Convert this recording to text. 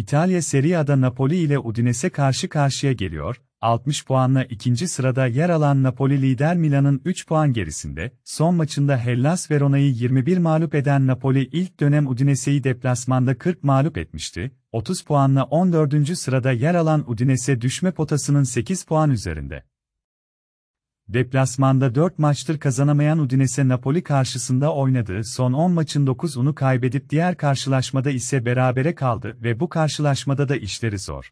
İtalya Serie A'da Napoli ile Udinese karşı karşıya geliyor, 60 puanla ikinci sırada yer alan Napoli lider Milan'ın 3 puan gerisinde, son maçında Hellas Verona'yı 21 mağlup eden Napoli ilk dönem Udinese'yi deplasmanda 40 mağlup etmişti, 30 puanla 14. sırada yer alan Udinese düşme potasının 8 puan üzerinde. Deplasmanda 4 maçtır kazanamayan Udinese Napoli karşısında oynadığı son 10 maçın 9'unu kaybedip diğer karşılaşmada ise berabere kaldı ve bu karşılaşmada da işleri zor.